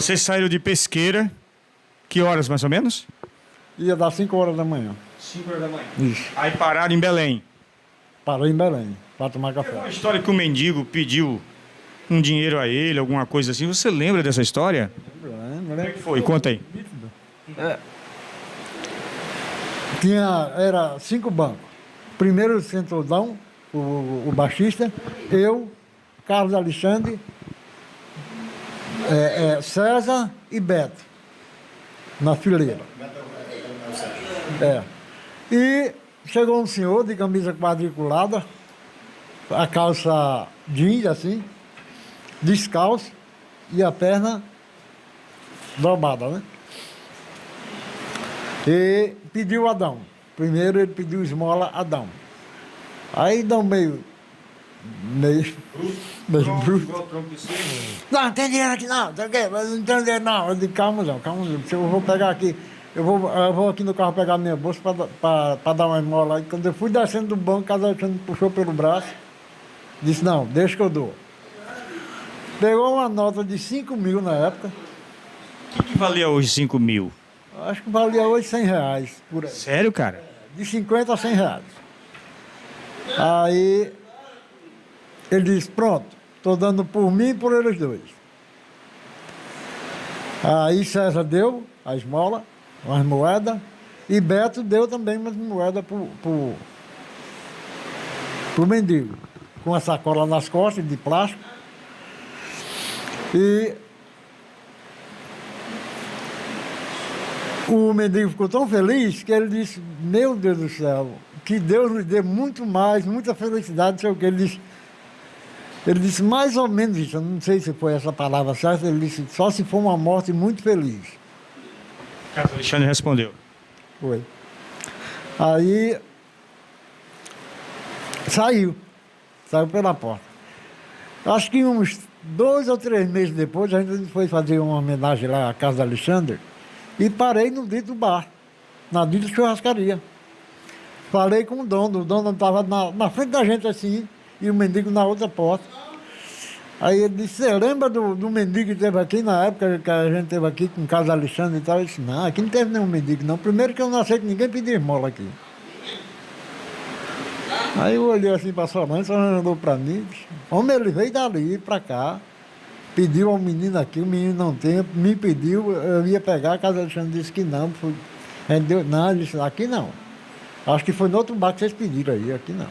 Vocês saíram de pesqueira, que horas mais ou menos? Ia dar 5 horas da manhã. 5 horas da manhã. Isso. Aí pararam em Belém. Parou em Belém para tomar Uma café. história que o mendigo pediu um dinheiro a ele, alguma coisa assim. Você lembra dessa história? Lembra, Como é né? que foi? Conta aí. Tinha, era cinco bancos. Primeiro o centrodão, o, o baixista, eu, Carlos Alexandre, é, é, César e Beto, na fileira. É. E chegou um senhor de camisa quadriculada, a calça jeans assim, descalço e a perna dobrada, né? E pediu Adão. Primeiro ele pediu esmola a Adão. Aí Adão meio. Meio. meio bruto. Não, não tem dinheiro aqui não, não tem dinheiro não. Eu disse, calma, não, calma, não. Eu vou pegar aqui. Eu vou, eu vou aqui no carro pegar minha bolsa para dar uma esmola. Aí quando eu fui descendo do banco, o casal me puxou pelo braço. Disse, não, deixa que eu dou. Pegou uma nota de 5 mil na época. O que, que valia hoje 5 mil? Acho que valia hoje 100 reais por aí. Sério, cara? De 50 a 100 reais. Aí ele disse, pronto, estou dando por mim e por eles dois. Aí César deu a esmola, umas moedas, e Beto deu também umas moedas pro, pro mendigo, com a sacola nas costas de plástico. E o mendigo ficou tão feliz que ele disse, meu Deus do céu, que Deus lhe dê muito mais, muita felicidade, sei o que. Ele disse, ele disse mais ou menos isso, eu não sei se foi essa palavra certa, ele disse, só se for uma morte muito feliz. Carlos Alexandre respondeu. Foi. Aí saiu, saiu pela porta. Acho que uns dois ou três meses depois, a gente foi fazer uma homenagem lá à casa Alexandre e parei no dito do bar, na dita churrascaria. Falei com o dono, o dono estava na, na frente da gente assim, e o mendigo na outra porta. Aí ele disse, você lembra do, do mendigo que teve aqui na época que a gente teve aqui com Carlos Alexandre e tal? Eu disse, não, aqui não teve nenhum mendigo não. Primeiro que eu não aceito ninguém pedir esmola aqui. Aí eu olhei assim para sua mãe, sua mãe olhou para mim, disse, homem, ele veio dali para cá, pediu ao menino aqui, o menino não tem, me pediu, eu ia pegar, a Casa Alexandre disse que não. Foi, deu, não, ele disse, aqui não. Acho que foi no outro bar que vocês pediram aí, aqui não.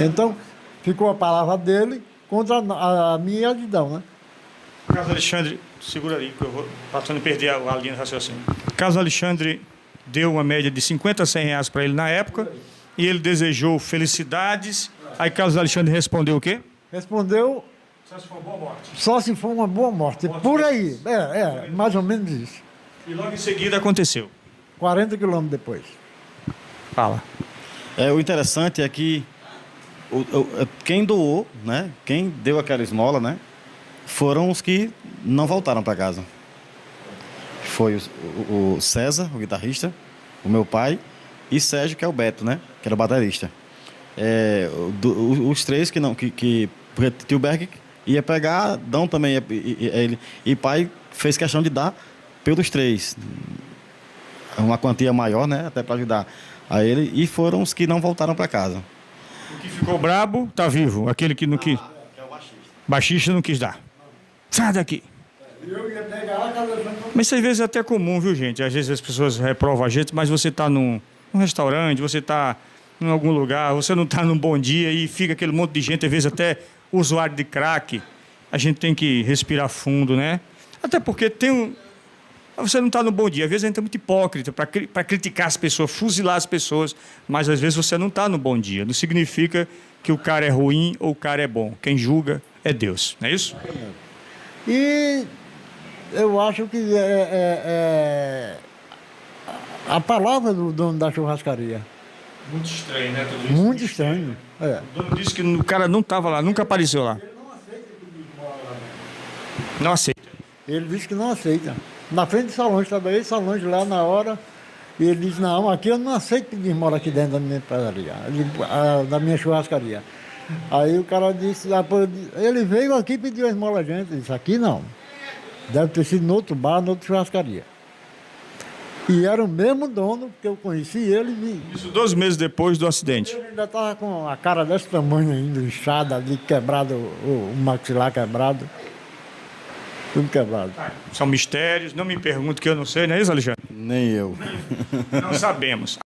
Então, ficou a palavra dele contra a, minha e a de Dão, né? Carlos Alexandre, segura aí, que eu vou passando a perder a, a linha de raciocínio. Carlos Alexandre deu uma média de 50 a 100 reais para ele na época e ele desejou felicidades. Aí Carlos Alexandre respondeu o quê? Respondeu, Só se for boa morte. só se for uma boa morte. Por aí, é, é, mais ou menos isso. E logo em seguida aconteceu. 40 quilômetros depois. Fala. É, o interessante é que o, o- quem doou, né, quem deu aquela esmola, né, foram os que não voltaram para casa. Foi o, o- César, o guitarrista, o meu pai e Sérgio, que é o Beto, né, que era o baterista. É, do- os três que não, que, que tio Berg ia pegar, Dão também ia, ele e pai fez questão de dar pelos três uma quantia maior, né, até para ajudar a ele e foram os que não voltaram para casa. O que ficou brabo, tá vivo. Aquele que não quis. Baixista não quis dar. Sai daqui. Mas isso às vezes é até comum, viu, gente? Às vezes as pessoas reprovam a gente, mas você está num, num restaurante, você está em algum lugar, você não está num bom dia e fica aquele monte de gente, às vezes até usuário de crack. A gente tem que respirar fundo, né? Até porque tem um. Você não está no bom dia. Às vezes a gente é muito hipócrita para criticar as pessoas, fuzilar as pessoas, mas às vezes você não está no bom dia. Não significa que o cara é ruim ou o cara é bom. Quem julga é Deus, não é isso? E eu acho que é, é- é a palavra do dono da churrascaria. Muito estranho, né? Tudo Muito estranho. É. O dono disse que o cara não estava lá, nunca apareceu lá. Não aceita. Ele disse que não aceita na frente de Solange, trabalhei Solange lá na hora. E ele disse, não, aqui eu não aceito pedir mora aqui dentro da minha padaria, da minha churrascaria. Aí o cara disse, ah, ele veio aqui e pediu esmola a gente. Ele disse, aqui não. Deve ter sido em outro bar, em outra churrascaria. E era o mesmo dono que eu conheci ele. E... Isso dois meses depois do acidente. Ele ainda estava com a cara desse tamanho ainda, inchada ali, quebrado, o maxilar quebrado. Tudo quebrado. É São mistérios, não me pergunto que eu não sei, não é isso, Alexandre? Nem eu. Não sabemos.